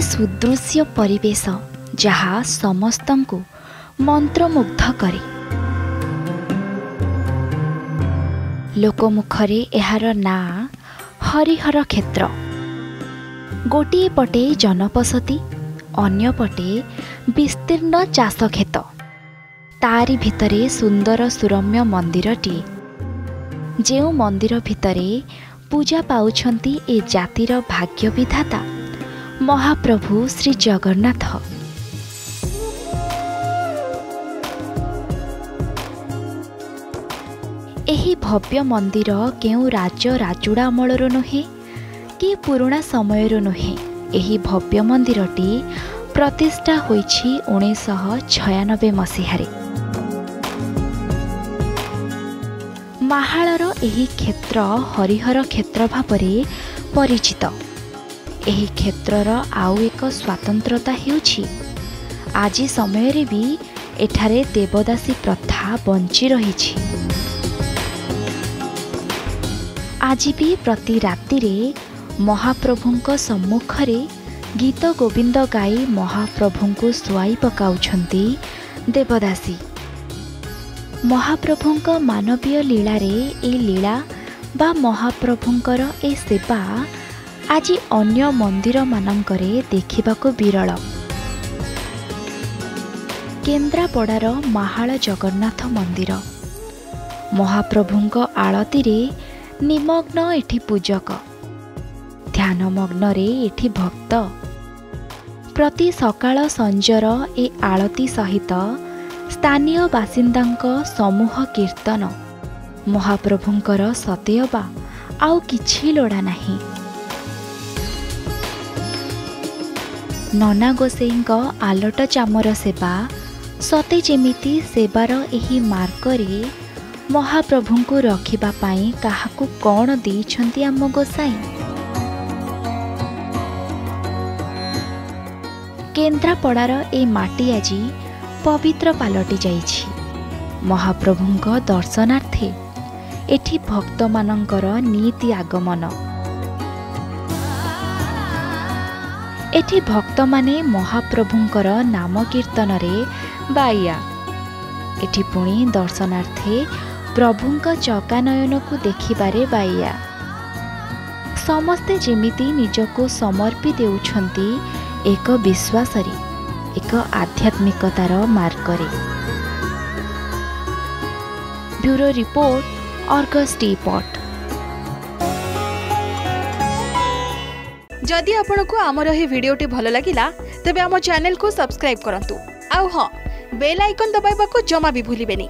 ସୁଦୃଶ୍ୟ ପରିବେଶ ଯାହା ସମସ୍ତଙ୍କୁ ମନ୍ତ୍ରମୁଗ୍ଧ କରେ। ଲୋକମୁଖରେ ଏହାର ନାଁ ହରିହର କ୍ଷେତ୍ର। ଗୋଟିଏ ପଟେ ଜନବସତି ଅନ୍ୟପଟେ ବିସ୍ତୀର୍ଣ୍ଣ ଚାଷ କ୍ଷେତ। ତାରି ଭିତରେ ସୁନ୍ଦର ସୁରମ୍ୟ ମନ୍ଦିରଟିଏ। ଯେଉଁ ମନ୍ଦିର ଭିତରେ ପୂଜା ପାଉଛନ୍ତି ଏ ଜାତିର ଭାଗ୍ୟ ବିଧାତା ମହାପ୍ରଭୁ ଶ୍ରୀ ଜଗନ୍ନାଥ। ଏହି ଭବ୍ୟ ମନ୍ଦିର କେଉଁ ରାଜ ରାଜୁଡ଼ା ଅମଳରୁ ନୁହେଁ କି ପୁରୁଣା ସମୟରୁ ନୁହେଁ ଏହି ଭବ୍ୟ ମନ୍ଦିରଟି ପ୍ରତିଷ୍ଠା ହୋଇଛି ଉଣେଇଶହ ଛୟାନବେ ମସିହାରେ। ମାହାଳର ଏହି କ୍ଷେତ୍ର ହରିହର କ୍ଷେତ୍ର ଭାବରେ ପରିଚିତ। ଏହି କ୍ଷେତ୍ରର ଆଉ ଏକ ସ୍ୱତନ୍ତ୍ରତା ହେଉଛି। ଆଜି ସମୟରେ ବି ଏଠାରେ ଦେବଦାସୀ ପ୍ରଥା ବଞ୍ଚି ରହିଛି। ଆଜି ବି ପ୍ରତି ରାତିରେ ମହାପ୍ରଭୁଙ୍କ ସମ୍ମୁଖରେ ଗୀତ ଗୋବିନ୍ଦ ଗାଇ ମହାପ୍ରଭୁଙ୍କୁ ଶୁଆଇ ପକାଉଛନ୍ତି ଦେବଦାସୀ। ମହାପ୍ରଭୁଙ୍କ ମାନବୀୟ ଲୀଳାରେ ଏ ଲୀଳା ବା ମହାପ୍ରଭୁଙ୍କର ଏ ସେବା ଆଜି ଅନ୍ୟ ମନ୍ଦିରମାନଙ୍କରେ ଦେଖିବାକୁ ବିରଳ। କେନ୍ଦ୍ରାପଡ଼ାର ମାହାଳ ଜଗନ୍ନାଥ ମନ୍ଦିର। ମହାପ୍ରଭୁଙ୍କ ଆଳତୀରେ ନିମଗ୍ନ ଏଠି ପୂଜକ। ଧ୍ୟାନମଗ୍ନରେ ଏଠି ଭକ୍ତ। ପ୍ରତି ସକାଳ ସଞ୍ଜର ଏ ଆଳତୀ ସହିତ ସ୍ଥାନୀୟ ବାସିନ୍ଦାଙ୍କ ସମୂହ କୀର୍ତ୍ତନ। ମହାପ୍ରଭୁଙ୍କର ସତେଅବା ଆଉ କିଛି ଲୋଡ଼ା ନାହିଁ। ନନା ଗୋସେଇଙ୍କ ଆଲଟ ଚାମର ସେବା ସତେ ଯେମିତି ସେବାର ଏହି ମାର୍ଗରେ ମହାପ୍ରଭୁଙ୍କୁ ରଖିବା ପାଇଁ କାହାକୁ କ'ଣ ଦେଇଛନ୍ତି ଆମ ଗୋସାଇଁ? କେନ୍ଦ୍ରାପଡ଼ାର ଏ ମାଟି ଆଜି ପବିତ୍ର ପାଲଟି ଯାଇଛି। ମହାପ୍ରଭୁଙ୍କ ଦର୍ଶନାର୍ଥେ ଏଠି ଭକ୍ତମାନଙ୍କର ନିତି ଆଗମନ। ଏଠି ଭକ୍ତମାନେ ମହାପ୍ରଭୁଙ୍କର ନାମ କୀର୍ତ୍ତନରେ ବାଇଆ ଏଠି ପୁଣି ଦର୍ଶନାର୍ଥେ ପ୍ରଭୁଙ୍କ ଚକାନୟନକୁ ଦେଖିବାରେ ବାଇଆ ସମସ୍ତେ ଯେମିତି ନିଜକୁ ସମର୍ପି ଦେଉଛନ୍ତି ଏକ ବିଶ୍ୱାସରେ ଏକ ଆଧ୍ୟାତ୍ମିକତାର ମାର୍ଗରେ। ବ୍ୟୁରୋ ରିପୋର୍ଟ ଅର୍ଗସ୍ ଟିପଟ୍ ଯଦି ଆପଣଙ୍କୁ ଆମର ଏହି ଭିଡ଼ିଓଟି ଭଲ ଲାଗିଲା ତେବେ ଆମ ଚ୍ୟାନେଲକୁ ସବସ୍କ୍ରାଇବ୍ କରନ୍ତୁ ଆଉ ହଁ ବେଲ୍ ଆଇକନ୍ ଦବାଇବାକୁ ଜମା ବି ଭୁଲିବେନି